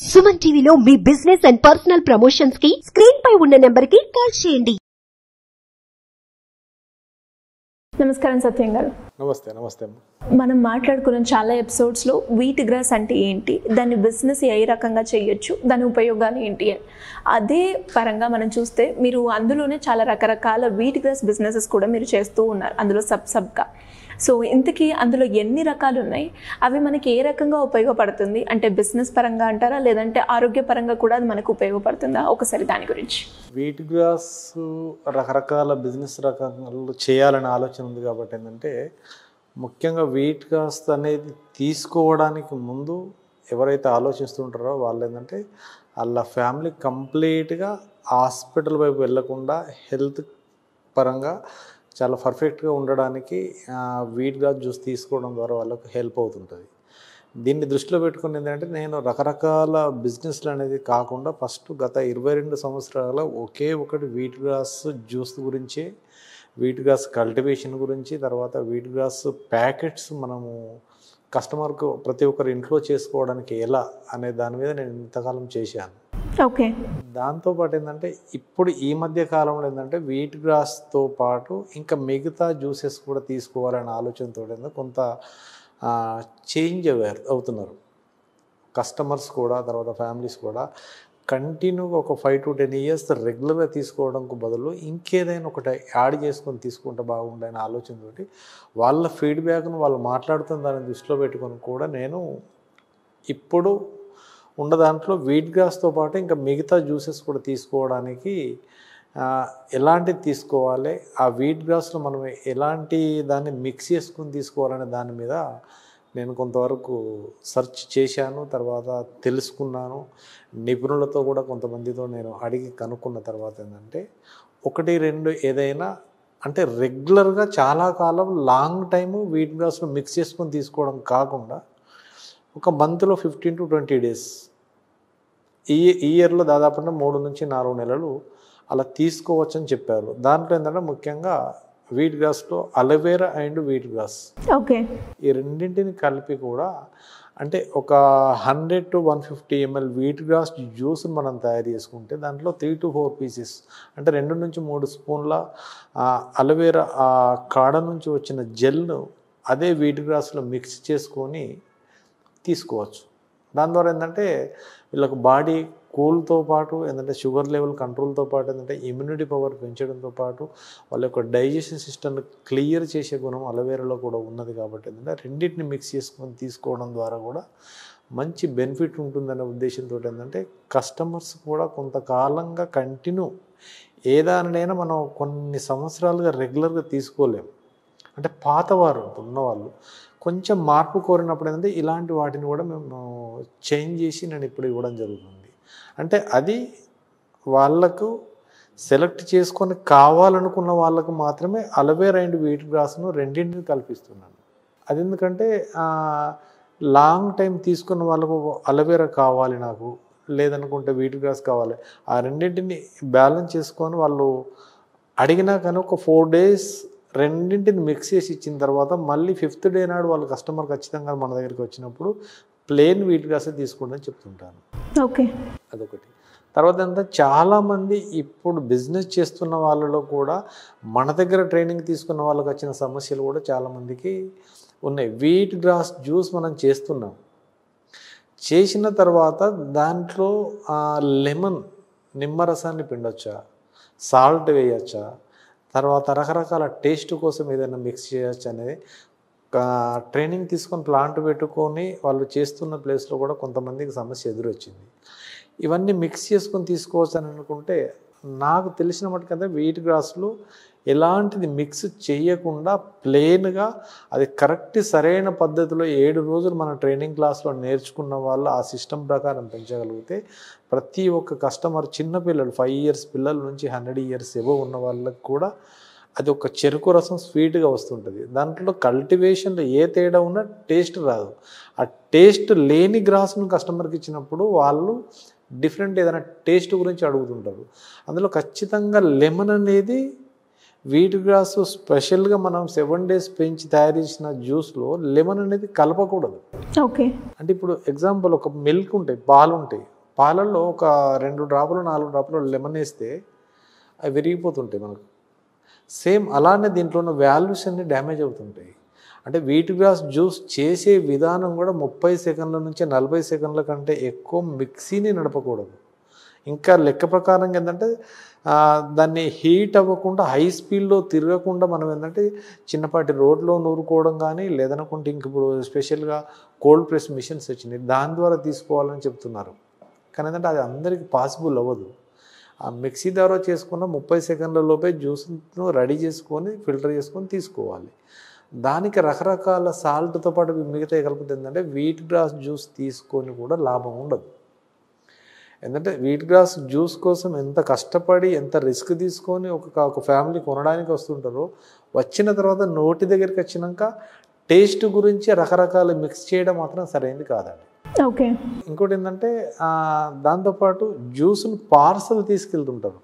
సుమన్ టీవీలో మీ business and personal ప్రమోషన్స్కి స్క్రీన్ పై ఉన్న నెంబర్కి కాల్ చేయండి. నమస్కారం సత్యం గారు నమస్తే నమస్తే మనం మాట్లాడుకున్న చాలా ఎపిసోడ్స్లో వీట్ గ్రాస్ అంటే ఏంటి? దాన్ని బిజినెస్ ఏ రకంగా చేయొచ్చు? దాని ఉపయోగాలు ఏంటి? అని అదే పరంగా మనం చూస్తే మీరు అందులోనే చాలా రకరకాల వీట్ గ్రాస్ బిజినెసెస్ కూడా మీరు చేస్తూ ఉన్నారు. అందులో సబ్ సబ్గా సో ఇంతకీ అందులో ఎన్ని రకాలు ఉన్నాయి? అవి మనకి ఏ రకంగా ఉపయోగపడుతుంది? అంటే బిజినెస్ పరంగా అంటారా? లేదంటే ఆరోగ్యపరంగా కూడా అది మనకు ఉపయోగపడుతుందా? ఒకసారి దాని గురించి. వీట్ గ్రాస్ రకరకాల బిజినెస్ రకాలు చేయాలనే ఆలోచన ఉంది కాబట్టి ఏంటంటే ముఖ్యంగా వెయిట్ గ్రాస్ అనేది తీసుకోవడానికి ముందు ఎవరైతే ఆలోచిస్తుంటారో వాళ్ళు ఏంటంటే వాళ్ళ ఫ్యామిలీ కంప్లీట్గా హాస్పిటల్ వైపు వెళ్ళకుండా హెల్త్ పరంగా చాలా పర్ఫెక్ట్గా ఉండడానికి ఆ, వీట్ జ్యూస్ తీసుకోవడం ద్వారా వాళ్ళకు హెల్ప్ అవుతుంటుంది. దీన్ని దృష్టిలో పెట్టుకుని ఏంటంటే నేను రకరకాల బిజినెస్లు అనేది కాకుండా ఫస్ట్ గత ఇరవై రెండు సంవత్సరాల ఒకే ఒకటి వీట్ గ్రాస్ జ్యూస్ గురించే వీట్ గ్రాస్ కల్టివేషన్ గురించి తర్వాత వీట్ గ్రాస్ ప్యాకెట్స్ మనము కస్టమర్కు ప్రతి ఒక్కరు ఇంట్లో చేసుకోవడానికి ఎలా అనే దాని మీద నేను ఇంతకాలం చేశాను. ఓకే. దాంతోపాటు ఏంటంటే ఇప్పుడు ఈ మధ్య కాలంలో ఏంటంటే వీట్ గ్రాస్తో పాటు ఇంకా మిగతా జ్యూసెస్ కూడా తీసుకోవాలనే ఆలోచనతో కొంత చేంజ్ అవుతున్నారు. కస్టమర్స్ కూడా తర్వాత ఫ్యామిలీస్ కూడా కంటిన్యూగా ఒక ఫైవ్ టు టెన్ ఇయర్స్ రెగ్యులర్గా తీసుకోవడానికి బదులు ఇంకేదైనా ఒకటి యాడ్ చేసుకొని తీసుకుంటే బాగుండే అనే ఆలోచనతోటి వాళ్ళ ఫీడ్బ్యాక్ను వాళ్ళు మాట్లాడుతున్న దాన్ని దృష్టిలో పెట్టుకొని కూడా నేను ఇప్పుడు ఉన్న దాంట్లో వీట్ గ్రాస్తో పాటు ఇంకా మిగతా జ్యూసెస్ కూడా తీసుకోవడానికి ఎలాంటిది తీసుకోవాలి ఆ వీట్ గ్రాస్లో మనం ఎలాంటి దాన్ని మిక్స్ చేసుకుని తీసుకోవాలనే దాని మీద నేను కొంతవరకు సెర్చ్ చేశాను తర్వాత తెలుసుకున్నాను. నిపుణులతో కూడా కొంతమందితో నేను అడిగి కనుక్కున్న తర్వాత ఏంటంటే ఒకటి రెండు ఏదైనా అంటే రెగ్యులర్గా చాలా కాలం లాంగ్ టైము వీట్ గ్రాస్ను మిక్స్ చేసుకొని తీసుకోవడం కాకుండా ఒక మంత్లో ఫిఫ్టీన్ టు ట్వంటీ డేస్ ఈ ఈ ఇయర్లో దాదాపుగా మూడు నుంచి నాలుగు నెలలు అలా తీసుకోవచ్చని చెప్పారు. దాంట్లో ఏంటంటే ముఖ్యంగా wheat గ్రాస్లో aloe vera and wheat grass. Okay. ఈ రెండింటిని కలిపి కూడా అంటే ఒక hundred to one fifty ML wheat grass juice మనం తయారు చేసుకుంటే దాంట్లో త్రీ టు ఫోర్ పీసెస్ అంటే రెండు నుంచి మూడు స్పూన్ల అలవేరా ఆ కాడ నుంచి వచ్చిన జెల్ను అదే వీట్ గ్రాస్లో మిక్స్ చేసుకొని తీసుకోవచ్చు. దాని ద్వారా ఏంటంటే వీళ్ళకు బాడీ కూల్తో పాటు ఏంటంటే షుగర్ లెవెల్ కంట్రోల్తో పాటు ఏంటంటే ఇమ్యూనిటీ పవర్ పెంచడంతో పాటు వాళ్ళ యొక్క డైజెషన్ సిస్టమ్ని క్లియర్ చేసే గుణం అలవేరాలో కూడా ఉన్నది కాబట్టి ఏంటంటే రెండింటిని మిక్స్ చేసుకొని తీసుకోవడం ద్వారా కూడా మంచి బెనిఫిట్ ఉంటుందనే ఉద్దేశంతో ఏంటంటే కస్టమర్స్ కూడా కొంతకాలంగా కంటిన్యూ ఏదానినైనా మనం కొన్ని సంవత్సరాలుగా రెగ్యులర్గా తీసుకోలేము. అంటే పాతవారు ఉన్నవాళ్ళు కొంచెం మార్పు కోరినప్పుడు ఏంటంటే ఇలాంటి వాటిని కూడా మేము చేంజ్ చేసి నేను ఇప్పుడు ఇవ్వడం జరుగుతుంది. అంటే అది వాళ్ళకు సెలెక్ట్ చేసుకొని కావాలనుకున్న వాళ్ళకు మాత్రమే అలవేరా అండ్ వీట్ గ్రాస్ను రెండింటిని కల్పిస్తున్నాను. అది ఎందుకంటే లాంగ్ టైం తీసుకున్న వాళ్ళకు అలవేరా కావాలి నాకు లేదనుకుంటే వీట్ గ్రాస్ కావాలి. ఆ రెండింటిని బ్యాలెన్స్ చేసుకొని వాళ్ళు అడిగినా కానీ ఒక ఫోర్ డేస్ రెండింటిని మిక్స్ చేసి ఇచ్చిన తర్వాత మళ్ళీ ఫిఫ్త్ డే నాడు వాళ్ళు కస్టమర్ ఖచ్చితంగా మన దగ్గరికి వచ్చినప్పుడు ప్లేన్ వీట్ గ్రాసే తీసుకోండి చెప్తుంటాను. ఓకే. అదొకటి. తర్వాత అంతా చాలామంది ఇప్పుడు బిజినెస్ చేస్తున్న వాళ్ళలో కూడా మన దగ్గర ట్రైనింగ్ తీసుకున్న వాళ్ళకి వచ్చిన సమస్యలు కూడా చాలామందికి ఉన్నాయి. వీట్ గ్రాస్ జ్యూస్ మనం చేస్తున్నాం. చేసిన తర్వాత దాంట్లో లెమన్ నిమ్మరసాన్ని పిండొచ్చా? సాల్ట్ వేయచ్చా? తర్వాత రకరకాల టేస్ట్ కోసం ఏదైనా మిక్స్ చేయొచ్చు అనేది ట్రైనింగ్ తీసుకొని ప్లాంట్ పెట్టుకొని వాళ్ళు చేస్తున్న ప్లేస్లో కూడా కొంతమందికి సమస్య ఎదురొచ్చింది. ఇవన్నీ మిక్స్ చేసుకొని తీసుకోవచ్చు అని అనుకుంటే నాకు తెలిసిన మటుకంటే వీట్ గ్రాస్లో ఎలాంటిది మిక్స్ చేయకుండా ప్లెయిన్గా అది కరెక్ట్ సరైన పద్ధతిలో ఏడు రోజులు మన ట్రైనింగ్ క్లాస్లో నేర్చుకున్న వాళ్ళు ఆ సిస్టమ్ ప్రకారం పెంచగలిగితే ప్రతి ఒక్క కస్టమర్ చిన్నపిల్లలు ఫైవ్ ఇయర్స్ పిల్లల నుంచి హండ్రెడ్ ఇయర్స్ ఎబో ఉన్న వాళ్ళకి కూడా అది ఒక చెరుకు రసం స్వీట్గా వస్తుంటుంది. దాంట్లో కల్టివేషన్లో ఏ తేడా ఉన్నా టేస్ట్ రాదు. ఆ టేస్ట్ లేని గ్రాస్ను కస్టమర్కి ఇచ్చినప్పుడు వాళ్ళు డిఫరెంట్ ఏదైనా టేస్ట్ గురించి అడుగుతుంటారు. అందులో ఖచ్చితంగా లెమన్ అనేది వీట్ గ్రాస్ స్పెషల్గా మనం సెవెన్ డేస్ పెంచి తయారు చేసిన జ్యూస్లో లెమన్ అనేది కలపకూడదు. ఓకే. అంటే ఇప్పుడు ఎగ్జాంపుల్ ఒక మిల్క్ ఉంటాయి పాలు ఉంటాయి. పాలల్లో ఒక రెండు డ్రాపులు నాలుగు డ్రాపులు లెమన్ వేస్తే అవి విరిగిపోతుంటాయి మనకు. సేమ్ అలానే దీంట్లో ఉన్న వాల్యూస్ అన్ని డ్యామేజ్ అవుతుంటాయి. అంటే వీట్ గ్రాస్ జ్యూస్ చేసే విధానం కూడా ముప్పై సెకండ్ల నుంచి నలభై సెకండ్ల కంటే ఎక్కువ మిక్సీని నడపకూడదు. ఇంకా లెక్క ప్రకారం ఏంటంటే దాన్ని హీట్ అవ్వకుండా హై స్పీడ్లో తిరగకుండా మనం ఏంటంటే చిన్నపాటి రోడ్లో నూరుకోవడం కానీ లేదనుకుంటే ఇంక ఇప్పుడు స్పెషల్గా కోల్డ్ ప్రెస్ మిషన్స్ వచ్చినాయి. దాని ద్వారా తీసుకోవాలని చెప్తున్నారు. కానీ ఏంటంటే అది అందరికీ పాసిబుల్ అవ్వదు. ఆ మిక్సీ ద్వారా చేసుకున్న ముప్పై సెకండ్ల లోపే జ్యూస్ను రెడీ చేసుకొని ఫిల్టర్ చేసుకొని తీసుకోవాలి. దానికి రకరకాల సాల్ట్తో పాటు మిగతా కలిపితే ఏంటంటే వీట్ గ్రాస్ జ్యూస్ తీసుకొని కూడా లాభం ఉండదు. ఎందుకంటే వీట్ గ్రాస్ జ్యూస్ కోసం ఎంత కష్టపడి ఎంత రిస్క్ తీసుకొని ఒక ఒక ఫ్యామిలీ కొనడానికి వస్తుంటారో వచ్చిన తర్వాత నోటి దగ్గరికి వచ్చినాక టేస్ట్ గురించి రకరకాల మిక్స్ చేయడం మాత్రం సరైనది కాదండి. ఓకే. ఇంకోటి ఏంటంటే దాంతోపాటు జ్యూస్ను పార్సల్ తీసుకెళ్తుంటారు.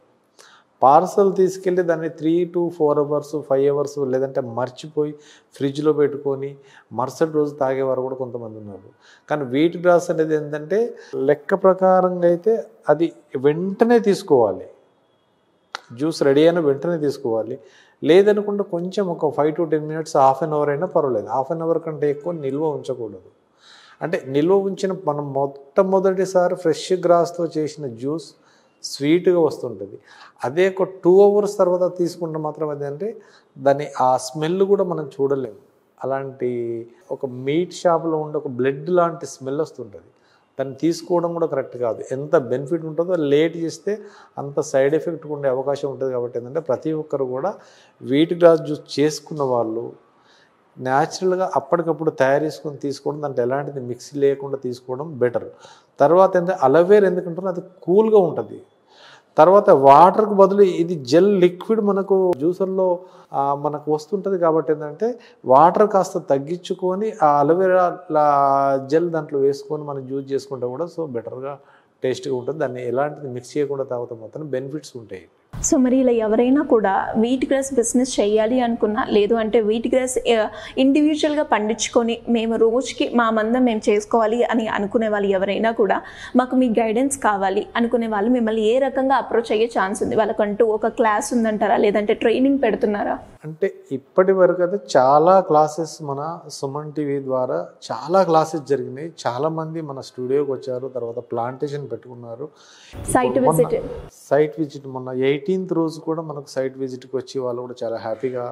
పార్సల్ తీసుకెళ్ళి దాన్ని three to four hours five hours లేదంటే మర్చిపోయి ఫ్రిడ్జ్లో పెట్టుకొని మరుసటి రోజు తాగేవారు కూడా కొంతమంది ఉన్నారు. కానీ వీట్ గ్రాస్ అనేది ఏంటంటే లెక్క ప్రకారంగా అయితే అది వెంటనే తీసుకోవాలి. జ్యూస్ రెడీ అయిన వెంటనే తీసుకోవాలి. లేదనుకుంటే కొంచెం ఒక five to ten minutes half an hour అయినా పర్వాలేదు. హాఫ్ అన్ అవర్ కంటే ఎక్కువ నిల్వ ఉంచకూడదు. అంటే నిల్వ ఉంచిన మనం మొట్టమొదటిసారి ఫ్రెష్ గ్రాస్తో చేసిన జ్యూస్ స్వీట్గా వస్తుంటుంది. అదే ఒక టూ అవర్స్ తర్వాత తీసుకుంటే మాత్రం అదేంటే దాని ఆ స్మెల్ కూడా మనం చూడలేము. అలాంటి ఒక మీట్ షాప్లో ఉండే ఒక బ్లడ్ లాంటి స్మెల్ వస్తుంటుంది. దాన్ని తీసుకోవడం కూడా కరెక్ట్ కాదు. ఎంత బెనిఫిట్ ఉంటుందో లేట్ చేస్తే అంత సైడ్ ఎఫెక్ట్ ఉండే అవకాశం ఉంటుంది కాబట్టి ఏంటంటే ప్రతి ఒక్కరు కూడా వీట్ గ్లాస్ జ్యూస్ చేసుకున్న వాళ్ళు న్యాచురల్గా అప్పటికప్పుడు తయారు చేసుకొని తీసుకోవడం దాంట్లో ఎలాంటిది మిక్సీ లేకుండా తీసుకోవడం బెటర్. తర్వాత ఏంటంటే అలవేర్ ఎందుకంటే అది కూల్గా ఉంటుంది. తర్వాత వాటర్కు బదులు ఇది జెల్ లిక్విడ్ మనకు జ్యూసర్లో మనకు వస్తుంటుంది కాబట్టి ఏంటంటే వాటర్ కాస్త తగ్గించుకొని ఆ అలోవెరా జెల్ దాంట్లో వేసుకొని మనం యూజ్ చేసుకుంటే కూడా సో బెటర్గా టేస్ట్గా ఉంటుంది. దాన్ని ఎలాంటిది మిక్స్ చేయకుండా తాగుతాం మాత్రం బెనిఫిట్స్ ఉంటాయి. సో మరి ఇలా ఎవరైనా కూడా వీట్ గ్రాస్ బిజినెస్ చేయాలి అనుకున్నా లేదు అంటే వీట్ గ్రాస్ ఇండివిజువల్గా పండించుకొని మేము రోజుకి మా మందం మేము చేసుకోవాలి అని అనుకునే వాళ్ళు ఎవరైనా కూడా మాకు మీ గైడెన్స్ కావాలి అనుకునే వాళ్ళు మిమ్మల్ని ఏ రకంగా అప్రోచ్ అయ్యే ఛాన్స్ ఉంది? వాళ్ళకంటూ ఒక క్లాస్ ఉందంటారా? లేదంటే ట్రైనింగ్ పెడుతున్నారా? అంటే ఇప్పటి వరకు అయితే చాలా క్లాసెస్ మన సుమన్ టీవీ ద్వారా చాలా క్లాసెస్ జరిగినాయి. చాలా మంది మన స్టూడియోకి వచ్చారు తర్వాత ప్లాంటేషన్ పెట్టుకున్నారు. సైట్ విజిట్ సైట్ విజిట్ మొన్న ఎయిటీన్త్ రోజు కూడా మనకు సైట్ విజిట్కి వచ్చి వాళ్ళు కూడా చాలా హ్యాపీగా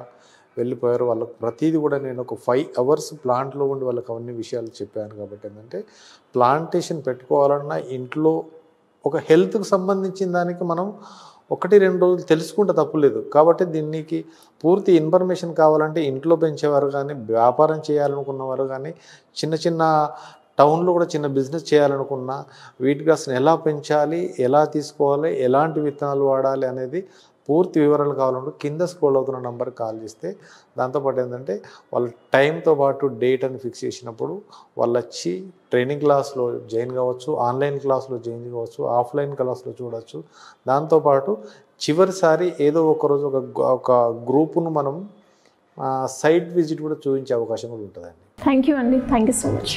వెళ్ళిపోయారు. వాళ్ళకు ప్రతిదీ కూడా నేను ఒక ఫైవ్ అవర్స్ ప్లాంట్లో ఉండి వాళ్ళకి అవన్నీ విషయాలు చెప్పాను కాబట్టి ఏంటంటే ప్లాంటేషన్ పెట్టుకోవాలన్నా ఇంట్లో ఒక హెల్త్కి సంబంధించిన దానికి మనం ఒకటి రెండు రోజులు తెలుసుకుంటే తప్పులేదు కాబట్టి దీనికి పూర్తి ఇన్ఫర్మేషన్ కావాలంటే ఇంట్లో పెంచేవారు కానీ వ్యాపారం చేయాలనుకున్నవారు కానీ చిన్న చిన్న టౌన్లో కూడా చిన్న బిజినెస్ చేయాలనుకున్నా వీట్ గ్రాస్ని ఎలా పెంచాలి ఎలా తీసుకోవాలి ఎలాంటి విత్తనాలు వాడాలి అనేది పూర్తి వివరాలు కావాలంటే కింద స్క్రోల్ అవుతున్న నెంబర్కి కాల్ చేస్తే దాంతోపాటు ఏంటంటే వాళ్ళ టైంతో పాటు డేట్ అని ఫిక్స్ చేసినప్పుడు వాళ్ళు వచ్చి ట్రైనింగ్ క్లాస్లో జాయిన్ కావచ్చు ఆన్లైన్ క్లాస్లో జాయిన్ కావచ్చు ఆఫ్లైన్ క్లాస్లో చూడవచ్చు దాంతోపాటు చివరిసారి ఏదో ఒక రోజు ఒక ఒక గ్రూపును మనం సైట్ విజిట్ కూడా చూపించే అవకాశం కూడా ఉంటుందండి. థ్యాంక్ యూ అండి. Thank you so much.